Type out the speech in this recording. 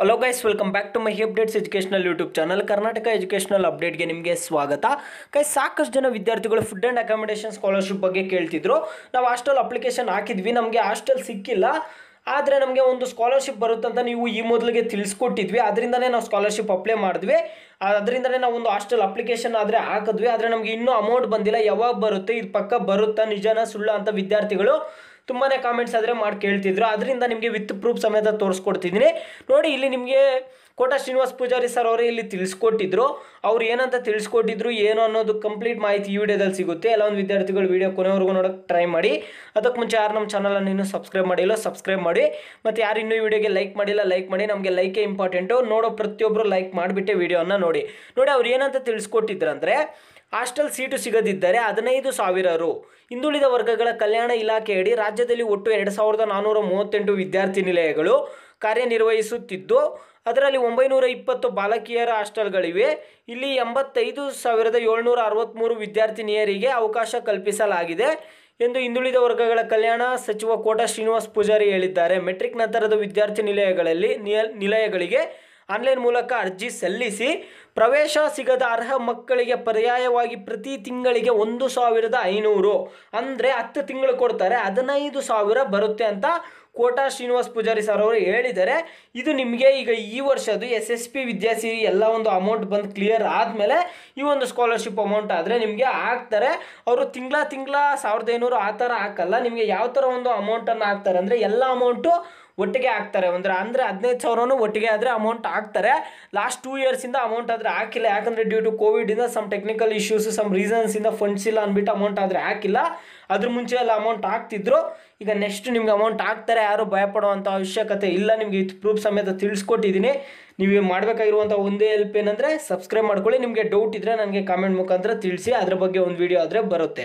Hello guys welcome back to my updates educational YouTube channel Karnataka educational ಅಪ್ಡೇಟ್ಗೆ ನಿಮಗೆ ಸ್ವಾಗತ. ಕೈ ಸಾಕಷ್ಟು ಜನ ವಿದ್ಯಾರ್ಥಿಗಳು ಫುಡ್ ಆ್ಯಂಡ್ ಅಕಾಮಿಡೇಷನ್ ಸ್ಕಾಲರ್ಶಿಪ್ ಬಗ್ಗೆ ಕೇಳ್ತಿದ್ರು. ನಾವು ಹಾಸ್ಟೆಲ್ ಅಪ್ಲಿಕೇಶನ್ ಹಾಕಿದ್ವಿ, ನಮಗೆ ಹಾಸ್ಟೆಲ್ ಸಿಕ್ಕಿಲ್ಲ. ಆದರೆ ನಮಗೆ ಒಂದು ಸ್ಕಾಲರ್ಶಿಪ್ ಬರುತ್ತಂತ ನೀವು ಈ ಮೊದಲಿಗೆ ತಿಳಿಸ್ಕೊಟ್ಟಿದ್ವಿ. ಅದರಿಂದನೇ ನಾವು ಸ್ಕಾಲರ್ಶಿಪ್ ಅಪ್ಲೈ ಮಾಡಿದ್ವಿ. ಅದರಿಂದನೇ ನಾವು ಒಂದು ಹಾಸ್ಟೆಲ್ ಅಪ್ಲಿಕೇಶನ್ ಆದರೆ ಹಾಕಿದ್ವಿ, ಆದರೆ ನಮಗೆ ಇನ್ನೂ ಅಮೌಂಟ್ ಬಂದಿಲ್ಲ. ಯಾವಾಗ ಬರುತ್ತೆ, ಇದು ಪಕ್ಕ ಬರುತ್ತಾ, ನಿಜನ, ಸುಳ್ಳ ಅಂತ ವಿದ್ಯಾರ್ಥಿಗಳು ತುಂಬಾ ಕಾಮೆಂಟ್ಸ್ ಆದರೆ ಮಾಡಿ ಕೇಳ್ತಿದ್ರು. ಅದರಿಂದ ನಿಮಗೆ ವಿತ್ ಪ್ರೂಫ್ ಸಮೇತ ತೋರಿಸ್ಕೊಡ್ತಿದ್ದೀನಿ. ನೋಡಿ, ಇಲ್ಲಿ ನಿಮಗೆ ಕೋಟ ಶ್ರೀನಿವಾಸ್ ಪೂಜಾರಿ ಸರ್ ಅವರೇ ಇಲ್ಲಿ ತಿಳಿಸ್ಕೊಟ್ಟಿದ್ರು. ಅವ್ರು ಏನಂತ ತಿಳಿಸ್ಕೊಟ್ಟಿದ್ರು, ಏನು ಅನ್ನೋದು ಕಂಪ್ಲೀಟ್ ಮಾಹಿತಿ ಈ ವಿಡಿಯೋದಲ್ಲಿ ಸಿಗುತ್ತೆ. ಎಲ್ಲ ಒಂದು ವಿದ್ಯಾರ್ಥಿಗಳು ವಿಡಿಯೋ ಕೊನೆವರೆಗೂ ನೋಡೋಕೆ ಟ್ರೈ ಮಾಡಿ. ಅದಕ್ಕೆ ಮುಂಚೆ ಯಾರು ನಮ್ಮ ಚಾನಲನ್ನು ಇನ್ನೂ ಸಬ್ಸ್ಕ್ರೈಬ್ ಮಾಡಿಲ್ಲ ಸಬ್ಸ್ಕ್ರೈಬ್ ಮಾಡಿ. ಮತ್ತು ಯಾರು ಇನ್ನೂ ಈ ವಿಡಿಯೋಗೆ ಲೈಕ್ ಮಾಡಿಲ್ಲ ಲೈಕ್ ಮಾಡಿ. ನಮಗೆ ಲೈಕೇ ಇಂಪಾರ್ಟೆಂಟು ನೋಡೋ ಪ್ರತಿಯೊಬ್ಬರು ಲೈಕ್ ಮಾಡಿಬಿಟ್ಟೆ ವಿಡಿಯೋನ ನೋಡಿ. ನೋಡಿ ಅವ್ರು ಏನಂತ ತಿಳಿಸ್ಕೊಟ್ಟಿದ್ರಂದರೆ, ಹಾಸ್ಟೆಲ್ ಸೀಟು ಸಿಗದಿದ್ದರೆ ಹದಿನೈದು ಸಾವಿರ ರು ಹಿಂದುಳಿದ ವರ್ಗಗಳ ಕಲ್ಯಾಣ ಇಲಾಖೆಯಡಿ ರಾಜ್ಯದಲ್ಲಿ ಒಟ್ಟು ಎರಡು ಸಾವಿರದ ನಾನ್ನೂರ ಮೂವತ್ತೆಂಟು ವಿದ್ಯಾರ್ಥಿ ನಿಲಯಗಳು ಕಾರ್ಯನಿರ್ವಹಿಸುತ್ತಿದ್ದು, ಅದರಲ್ಲಿ ಒಂಬೈನೂರ ಇಪ್ಪತ್ತು ಬಾಲಕಿಯರ ಹಾಸ್ಟೆಲ್ಗಳಿವೆ. ಇಲ್ಲಿ ಎಂಬತ್ತೈದು ಸಾವಿರದ ಏಳ್ನೂರ ಅರವತ್ತ್ಮೂರು ವಿದ್ಯಾರ್ಥಿನಿಯರಿಗೆ ಅವಕಾಶ ಕಲ್ಪಿಸಲಾಗಿದೆ ಎಂದು ಹಿಂದುಳಿದ ವರ್ಗಗಳ ಕಲ್ಯಾಣ ಸಚಿವ ಕೋಟ ಶ್ರೀನಿವಾಸ್ ಪೂಜಾರಿ ಹೇಳಿದ್ದಾರೆ. ಮೆಟ್ರಿಕ್ ನಂತರದ ವಿದ್ಯಾರ್ಥಿ ನಿಲಯಗಳಲ್ಲಿ ನಿಲಯಗಳಿಗೆ ಆನ್ಲೈನ್ ಮೂಲಕ ಅರ್ಜಿ ಸಲ್ಲಿಸಿ ಪ್ರವೇಶ ಸಿಗದ ಅರ್ಹ ಮಕ್ಕಳಿಗೆ ಪರ್ಯಾಯವಾಗಿ ಪ್ರತಿ ತಿಂಗಳಿಗೆ ಒಂದು ಸಾವಿರದ ಐನೂರು ಅಂದರೆ ಹತ್ತು ತಿಂಗಳು ಕೊಡ್ತಾರೆ, ಹದಿನೈದು ಸಾವಿರ ಬರುತ್ತೆ ಅಂತ ಕೋಟಾ ಶ್ರೀನಿವಾಸ್ ಪೂಜಾರಿ ಸರ್ ಅವರು ಹೇಳಿದ್ದಾರೆ. ಇದು ನಿಮಗೆ ಈಗ ಈ ವರ್ಷದ್ದು ಎಸ್ ಎಸ್ ಪಿ ವಿದ್ಯಾಸಿರಿ ಎಲ್ಲ ಒಂದು ಅಮೌಂಟ್ ಬಂದು ಕ್ಲಿಯರ್ ಆದಮೇಲೆ ಈ ಒಂದು ಸ್ಕಾಲರ್ಶಿಪ್ ಅಮೌಂಟ್ ಆದರೆ ನಿಮಗೆ ಹಾಕ್ತಾರೆ. ಅವರು ತಿಂಗಳ ತಿಂಗಳ ಸಾವಿರದ ಐನೂರು ಆ ಥರ ಹಾಕಲ್ಲ, ನಿಮಗೆ ಯಾವ ಥರ ಒಂದು ಅಮೌಂಟನ್ನು ಹಾಕ್ತಾರೆ ಅಂದರೆ ಎಲ್ಲ ಅಮೌಂಟು ಒಟ್ಟಿಗೆ ಹಾಕ್ತಾರೆ. ಅಂದ್ರೆ ಅಂದರೆ ಹದಿನೈದು ಸಾವಿರನೂ ಒಟ್ಟಿಗೆ ಆದರೆ ಅಮೌಂಟ್ ಹಾಕ್ತಾರೆ. ಲಾಸ್ಟ್ ಟೂ ಇಯರ್ಸಿಂದ ಅಮೌಂಟ್ ಆದರೆ ಹಾಕಿಲ್ಲ. ಯಾಕಂದರೆ ಡ್ಯೂ ಟು ಕೋವಿಡಿಂದ ಸಮ್ ಟೆಕ್ನಿಕಲ್ ಇಶ್ಯೂಸ್ ಸಮ್ ರೀಸನ್ಸಿಂದ ಫಂಡ್ಸ್ ಇಲ್ಲ ಅಂದ್ಬಿಟ್ಟು ಅಮೌಂಟ್ ಆದರೆ ಹಾಕಿಲ್ಲ. ಅದ್ರ ಮುಂಚೆ ಎಲ್ಲ ಅಮೌಂಟ್ ಹಾಕ್ತಿದ್ರು. ಈಗ ನೆಕ್ಸ್ಟ್ ನಿಮ್ಗೆ ಅಮೌಂಟ್ ಹಾಕ್ತಾರೆ. ಯಾರು ಭಯಪಡುವಂಥ ಅವಶ್ಯಕತೆ ಇಲ್ಲ ನಿಮಗೆ. ಇದು ಪ್ರೂಫ್ ಸಮೇತ ತಿಳಿಸ್ಕೊಟ್ಟಿದ್ದೀನಿ. ನೀವು ಮಾಡಬೇಕಾಗಿರುವಂಥ ಒಂದೇ ಹೆಲ್ಪ್ ಏನಂದರೆ ಸಬ್ಸ್ಕ್ರೈಬ್ ಮಾಡ್ಕೊಳ್ಳಿ. ನಿಮಗೆ ಡೌಟ್ ಇದ್ದರೆ ನನಗೆ ಕಾಮೆಂಟ್ ಮುಖಾಂತರ ತಿಳಿಸಿ. ಅದ್ರ ಬಗ್ಗೆ ಒಂದು ವಿಡಿಯೋ ಆದರೆ ಬರುತ್ತೆ.